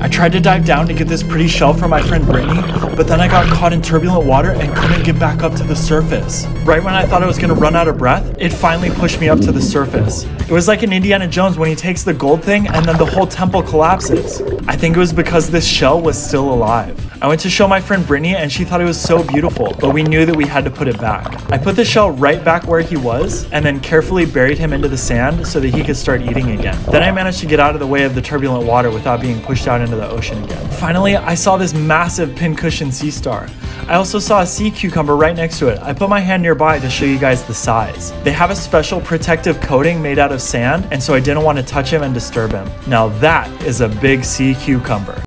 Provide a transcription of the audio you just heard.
I tried to dive down to get this pretty shell from my friend Brittany, but then I got caught in turbulent water and couldn't get back up to the surface. Right when I thought I was gonna run out of breath, it finally pushed me up to the surface. It was like in Indiana Jones when he takes the gold thing and then the whole temple collapses. I think it was because this shell was still alive. I went to show my friend Brittany and she thought it was so beautiful, but we knew that we had to put it back. I put the shell right back where he was and then carefully buried him into the sand so that he could start eating again. Then I managed to get out of the way of the turbulent water without being pushed out into the ocean again. Finally, I saw this massive pincushion sea star. I also saw a sea cucumber right next to it. I put my hand nearby to show you guys the size. They have a special protective coating made out of sand, and so I didn't want to touch him and disturb him. Now that is a big sea cucumber.